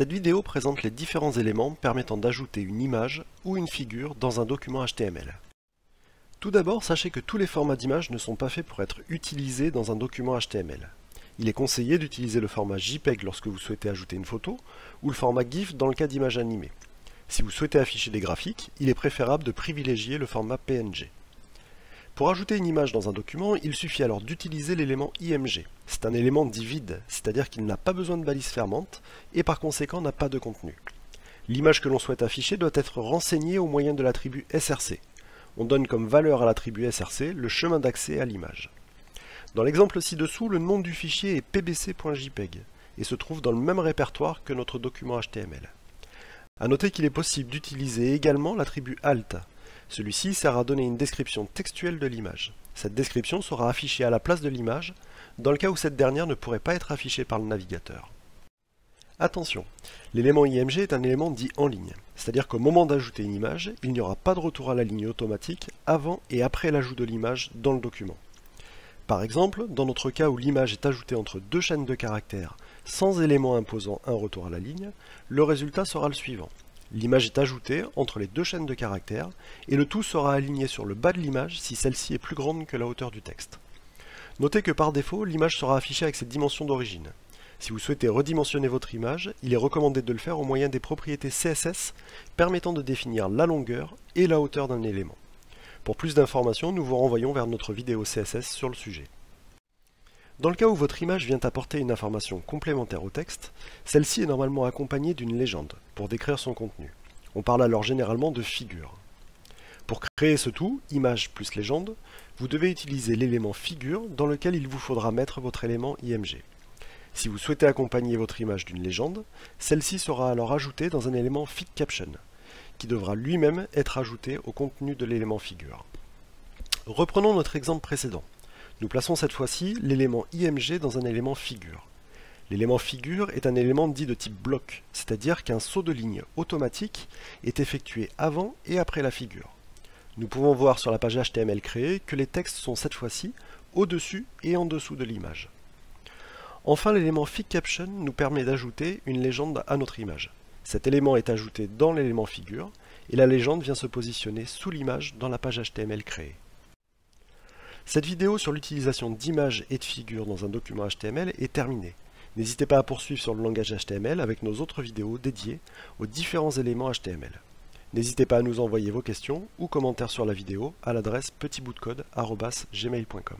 Cette vidéo présente les différents éléments permettant d'ajouter une image ou une figure dans un document HTML. Tout d'abord, sachez que tous les formats d'images ne sont pas faits pour être utilisés dans un document HTML. Il est conseillé d'utiliser le format JPEG lorsque vous souhaitez ajouter une photo, ou le format GIF dans le cas d'images animées. Si vous souhaitez afficher des graphiques, il est préférable de privilégier le format PNG. Pour ajouter une image dans un document, il suffit alors d'utiliser l'élément IMG. C'est un élément dit vide, c'est-à-dire qu'il n'a pas besoin de balise fermante et par conséquent n'a pas de contenu. L'image que l'on souhaite afficher doit être renseignée au moyen de l'attribut SRC. On donne comme valeur à l'attribut SRC le chemin d'accès à l'image. Dans l'exemple ci-dessous, le nom du fichier est pbc.jpeg et se trouve dans le même répertoire que notre document HTML. A noter qu'il est possible d'utiliser également l'attribut alt, celui-ci sert à donner une description textuelle de l'image. Cette description sera affichée à la place de l'image, dans le cas où cette dernière ne pourrait pas être affichée par le navigateur. Attention, l'élément IMG est un élément dit en ligne, c'est-à-dire qu'au moment d'ajouter une image, il n'y aura pas de retour à la ligne automatique avant et après l'ajout de l'image dans le document. Par exemple, dans notre cas où l'image est ajoutée entre deux chaînes de caractères sans élément imposant un retour à la ligne, le résultat sera le suivant. L'image est ajoutée entre les deux chaînes de caractères et le tout sera aligné sur le bas de l'image si celle-ci est plus grande que la hauteur du texte. Notez que par défaut, l'image sera affichée avec cette dimension d'origine. Si vous souhaitez redimensionner votre image, il est recommandé de le faire au moyen des propriétés CSS permettant de définir la longueur et la hauteur d'un élément. Pour plus d'informations, nous vous renvoyons vers notre vidéo CSS sur le sujet. Dans le cas où votre image vient apporter une information complémentaire au texte, celle-ci est normalement accompagnée d'une légende pour décrire son contenu. On parle alors généralement de figure. Pour créer ce tout, image plus légende, vous devez utiliser l'élément figure dans lequel il vous faudra mettre votre élément IMG. Si vous souhaitez accompagner votre image d'une légende, celle-ci sera alors ajoutée dans un élément fit caption, qui devra lui-même être ajouté au contenu de l'élément figure. Reprenons notre exemple précédent. Nous plaçons cette fois-ci l'élément IMG dans un élément figure. L'élément figure est un élément dit de type bloc, c'est-à-dire qu'un saut de ligne automatique est effectué avant et après la figure. Nous pouvons voir sur la page HTML créée que les textes sont cette fois-ci au-dessus et en dessous de l'image. Enfin, l'élément FigCaption nous permet d'ajouter une légende à notre image. Cet élément est ajouté dans l'élément figure et la légende vient se positionner sous l'image dans la page HTML créée. Cette vidéo sur l'utilisation d'images et de figures dans un document HTML est terminée. N'hésitez pas à poursuivre sur le langage HTML avec nos autres vidéos dédiées aux différents éléments HTML. N'hésitez pas à nous envoyer vos questions ou commentaires sur la vidéo à l'adresse petitboutdecode.gmail.com.